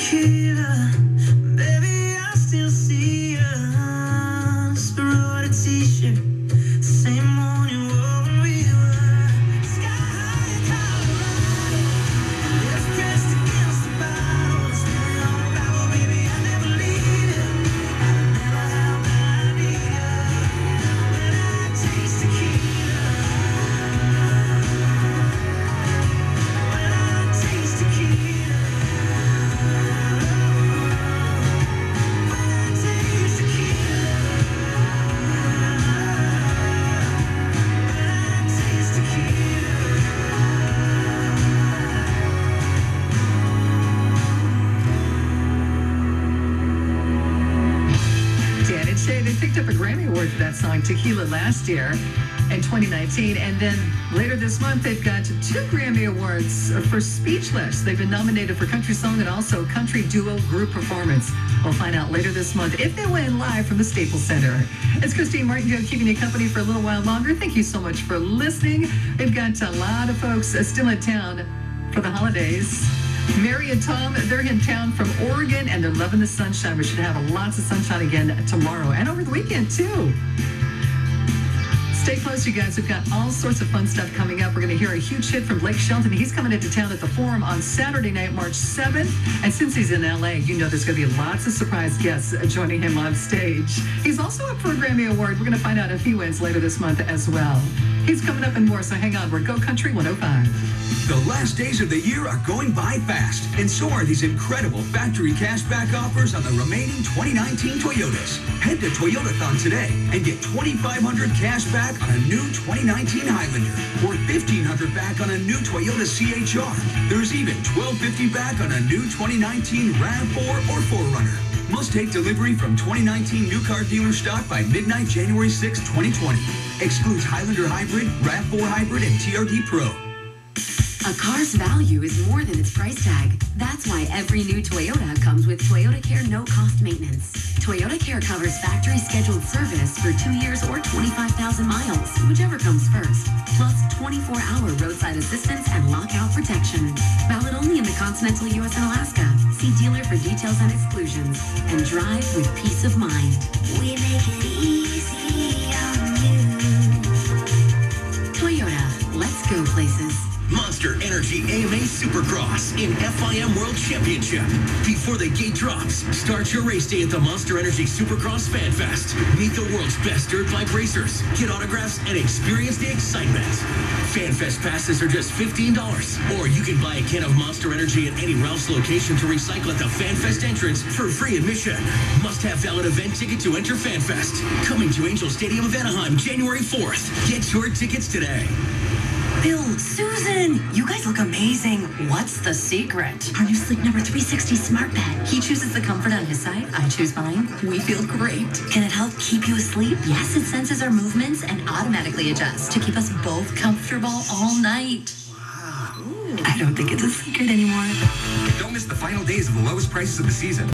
tequila a Grammy Award for that song, Tequila, last year in 2019. And then later this month, they've got two Grammy Awards for Speechless. They've been nominated for Country Song and also Country Duo Group Performance. We'll find out later this month if they win live from the Staples Center. It's Christine Martingale keeping you company for a little while longer. Thank you so much for listening. We've got a lot of folks still in town for the holidays. Mary and Tom, they're in town from Oregon and they're loving the sunshine. We should have lots of sunshine again tomorrow and over the weekend, too. Stay close, you guys. We've got all sorts of fun stuff coming up. We're going to hear a huge hit from Blake Shelton. He's coming into town at the Forum on Saturday night, March 7th. And since he's in LA, you know there's going to be lots of surprise guests joining him on stage. He's also up for a Grammy Award. We're going to find out if he wins later this month as well. He's coming up and more, so hang on. We're Go Country 105. The last days of the year are going by fast, and so are these incredible factory cashback offers on the remaining 2019 Toyotas. Head to Toyotathon today and get 2,500 cash back on a new 2019 Highlander, or 1,500 back on a new Toyota CHR. There's even 1,250 back on a new 2019 RAV4 or 4Runner. Must take delivery from 2019 new car dealer stock by midnight January 6, 2020. Excludes Highlander Hybrid, RAV4 Hybrid, and TRD Pro. A car's value is more than its price tag. That's why every new Toyota comes with Toyota Care no cost maintenance. Toyota Care covers factory scheduled service for two years or 25,000 miles, whichever comes first. Plus 24 hour roadside assistance and lockout protection. Valid only in the continental U.S. and Alaska. See dealer for details and exclusions. And drive with peace of mind. We make it easy Energy AMA Supercross in FIM World Championship. Before the gate drops, start your race day at the Monster Energy Supercross Fan Fest. Meet the world's best dirt bike racers, get autographs, and experience the excitement. Fan Fest passes are just $15, or you can buy a can of Monster Energy at any Ralph's location to recycle at the Fan Fest entrance for free admission. Must have valid event ticket to enter Fan Fest. Coming to Angel Stadium of Anaheim, January 4th. Get your tickets today. Bill, Susan, you guys look amazing. What's the secret? Our new Sleep Number 360 smart bed. He chooses the comfort on his side. I choose mine. We feel great. Can it help keep you asleep? Yes, it senses our movements and automatically adjusts to keep us both comfortable all night. Wow. I don't think it's a secret anymore. Don't miss the final days of the lowest prices of the season.